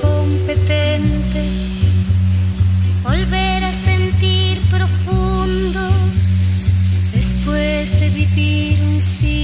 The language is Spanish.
competente, volver a sentir profundo después de vivir un siglo.